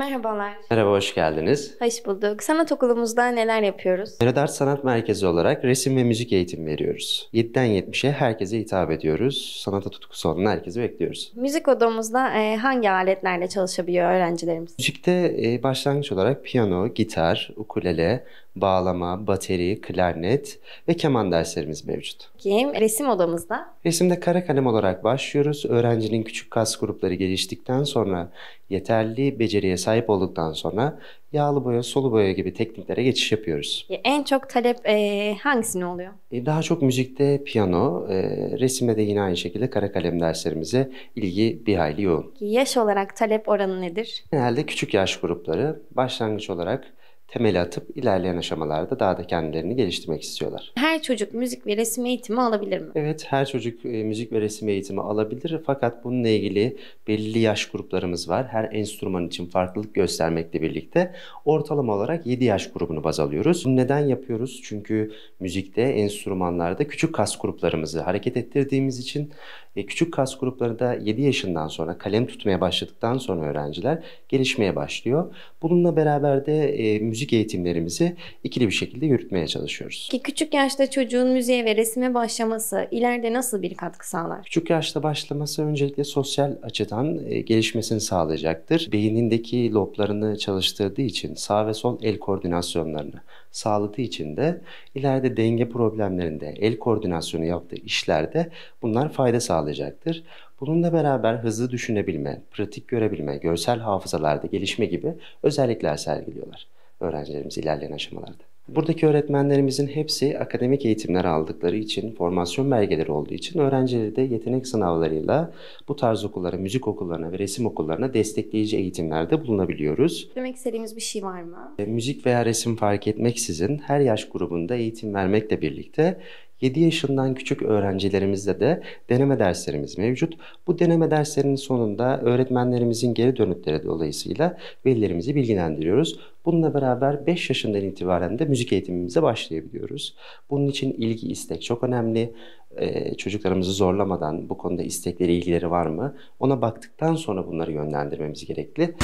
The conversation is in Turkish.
Merhabalar. Merhaba, hoş geldiniz. Hoş bulduk. Sanat okulumuzda neler yapıyoruz? Merodart Sanat Merkezi olarak resim ve müzik eğitim veriyoruz. 7'den 70'e herkese hitap ediyoruz. Sanata tutkusu olan herkesi bekliyoruz. Müzik odamızda e, hangi aletlerle çalışabiliyor öğrencilerimiz? Müzikte e, başlangıç olarak piyano, gitar, ukulele, bağlama, bateri, klarnet ve keman derslerimiz mevcut. Ki resim odamızda Resimde kara kalem olarak başlıyoruz. Öğrencinin küçük kas grupları geliştikten sonra yeterli beceriye sahip olduktan sonra yağlı boya, sulu boya gibi tekniklere geçiş yapıyoruz. en çok talep e, hangisine oluyor? E, Daha çok müzikte piyano, e, resimde de yine aynı şekilde kara kalem derslerimize ilgi bir hayli yoğun. Yaş olarak talep oranı nedir? Genelde küçük yaş grupları başlangıç olarak temeli atıp ilerleyen aşamalarda daha da kendilerini geliştirmek istiyorlar. Her çocuk müzik ve resim eğitimi alabilir mi? Evet her çocuk e, müzik ve resim eğitimi alabilir fakat bununla ilgili belirli yaş gruplarımız var. Her enstrüman için farklılık göstermekle birlikte ortalama olarak 7 yaş grubunu baz alıyoruz. Bunu neden yapıyoruz? Çünkü müzikte, enstrümanlarda küçük kas gruplarımızı hareket ettirdiğimiz için e, küçük kas grupları da 7 yaşından sonra kalem tutmaya başladıktan sonra öğrenciler gelişmeye başlıyor. Bununla beraber de e, müzik eğitimlerimizi ikili bir şekilde yürütmeye çalışıyoruz. Ki küçük yaşta çocuğun müziğe ve resme başlaması ileride nasıl bir katkı sağlar? Küçük yaşta başlaması öncelikle sosyal açıdan e, gelişmesini sağlayacaktır. Beynindeki loblarını çalıştırdığı için sağ ve sol el koordinasyonlarını sağladığı için de ileride denge problemlerinde, el koordinasyonu yaptığı işlerde bunlar fayda sağlayacaktır. Bununla beraber hızlı düşünebilme, pratik görebilme, görsel hafızalarda gelişme gibi özellikler sergiliyorlar öğrencilerimiz ilerleyen aşamalarda. Buradaki öğretmenlerimizin hepsi akademik eğitimler aldıkları için, formasyon belgeleri olduğu için öğrencileri de yetenek sınavlarıyla bu tarz okullara, müzik okullarına ve resim okullarına destekleyici eğitimlerde bulunabiliyoruz. Demek istediğimiz bir şey var mı? E, Müzik veya resim fark etmeksizin her yaş grubunda eğitim vermekle birlikte 7 yaşından küçük öğrencilerimizde de deneme derslerimiz mevcut. Bu deneme derslerinin sonunda öğretmenlerimizin geri dönütleri dolayısıyla velilerimizi bilgilendiriyoruz. Bununla beraber 5 yaşından itibaren de müzik eğitimimize başlayabiliyoruz. Bunun için ilgi, istek çok önemli. Ee, çocuklarımızı zorlamadan bu konuda istekleri, ilgileri var mı? Ona baktıktan sonra bunları yönlendirmemiz gerekli.